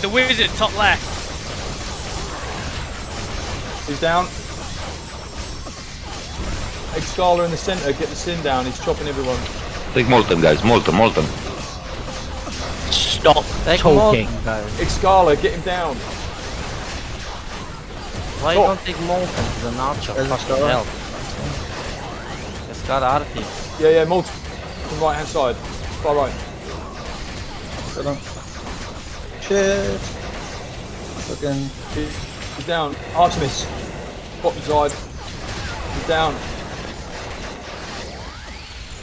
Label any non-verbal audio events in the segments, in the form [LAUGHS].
He's the wizard, top left. He's down. Excala in the centre, get the sin down. He's chopping everyone. Take Molten, guys. Molten, Molten. Stop Take talking. Molten. Excala, get him down. Why Oh. you don't take Molten? He's an archer. There's a Fucking star. hell. It's got arty. Yeah, yeah, multi. From right hand side. Far right. Hold on. Shit. Fucking. He- He's down. Artemis. Bottom side. He's down.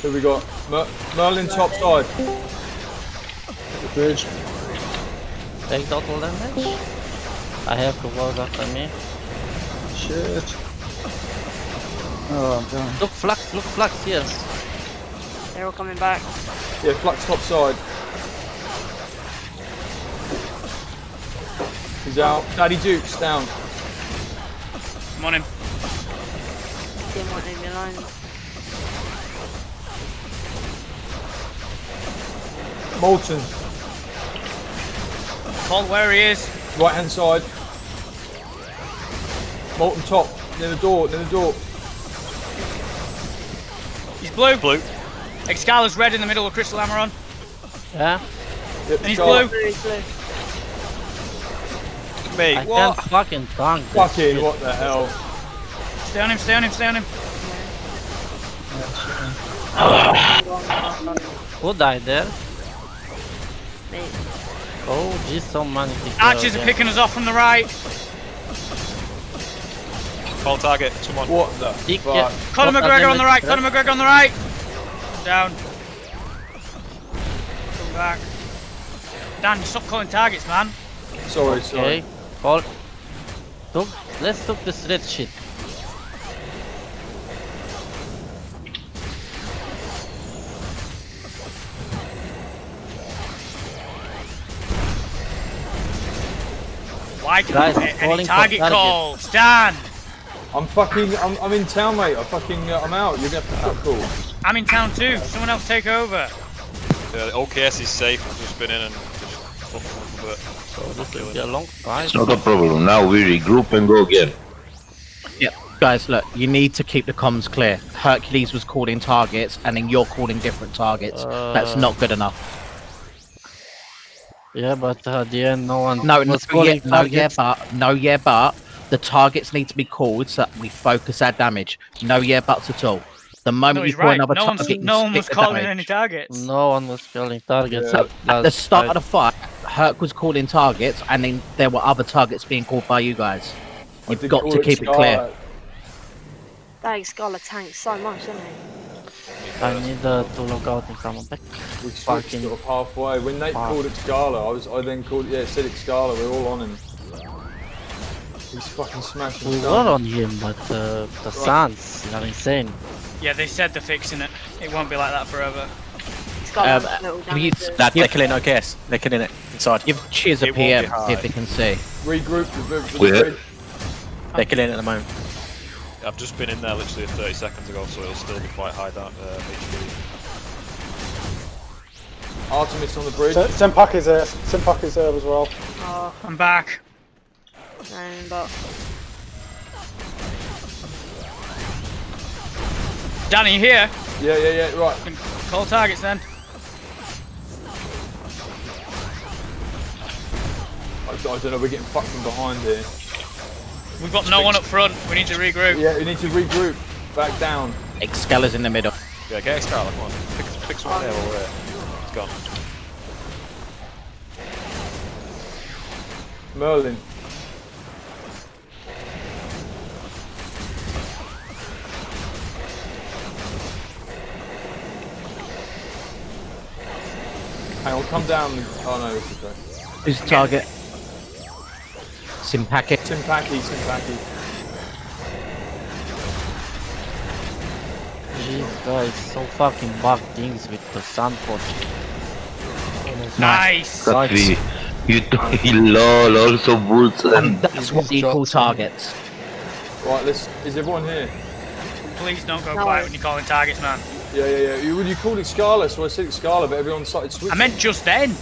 Who we got? Mer- Merlin top side. The bridge. Take total damage. I have to work after me. Shit. Oh, I'm down. Look, Flux, look, Flux, yes. They're all coming back. Yeah, flux top side. He's out. Daddy Duke's down. I'm on him. Didn't want to alone. Molten. Call where he is. Right hand side. Molten top. Near the door. Near the door. He's blue. Blue. Excalibur's red in the middle of Crystal Amaron. Yeah? Yep, And he's Scarlet. blue. Blue, blue. I what? can't fucking tank this Fucking what the hell? Stay on him, stay on him, stay on him. [SIGHS] Who died there? Me. Oh, geez, so many people. Archers are picking us off from the right. Call target. Someone. What the Peek fuck? it. Conor What McGregor are on the they right, like- Conor McGregor on the right. Down. Come back. Dan, stop calling targets, man. Sorry, sorry. Okay. Call. Took, let's took this red shit. Why do Guys, you I'm any target target. calls? Dan! I'm fucking. I'm, I'm in town, mate. I fucking. Uh, I'm out. You're gonna have to call. I'm in town too. Someone else take over. Yeah, the OKS is safe. I've just been in and just fucked them up a bit. So this will be a long fight. It's not a problem. Now we regroup and go again. Yeah. Guys, look, you need to keep the comms clear. Hercules was calling targets, and then you're calling different targets. That's Uh, not good enough. Yeah, but uh, at the end, no one No, no, was yeah, calling no, yeah, but no, yeah, but the targets need to be called so that we focus our damage. No, yeah, buts at all. The moment No, you he's call right. another No, one's, target, you no one was calling damage. any targets. No one was calling targets. Yeah. at At the last start of the fight, Herc was calling targets, and then there were other targets being called by you guys. I You've got to keep it clear. Scarlet. That Scarlet tanks so much, doesn't he? I need uh, to log out and come back. We switched Fucking- sort of halfway. When Nate Fuck. called it Scala, I was. I then called. Yeah, said it Scala. We're all on him. He's fucking smashing. We stuff. were on him, but uh, the Suns are insane. Yeah, they said they're fixing it. It won't be like that forever. Scarlet Um, little have you- damages. Nah, Yeah. they're killing OKS. They're killing it inside. Give Cheers a It PM, see if they can see. Regroup. The, the, the We bridge. They're killing it at the moment. I've just been in there literally 30 seconds ago, so it'll still be quite high down uh, HP. Artemis on the bridge. Simpak is there. Simpak is there as well. Oh, I'm back. no, but Danny, you here? Yeah, yeah, yeah. Right. Call targets then. I, I don't know. We're getting fucked from behind here. We've got no one up front. We need to regroup. Yeah, we need to regroup. Back down. Excala's in the middle. Yeah, get Scarlet, come on. Pick, pick someone there while we're here. It's gone. Merlin. Hang on, come down. Oh no, it's okay. Who's the target? Simpaki. Simpaki, Simpaki. These guys so fucking bug things with the sun coach. Nice. But we, [LAUGHS] you do lol also bulls And and that's what you call targets. Right, let's. Is everyone here? Please don't go No. quiet when you're calling targets, man. Yeah, yeah, yeah. You, you called it Scala, so I said it Scala, but everyone started switching. I meant just then.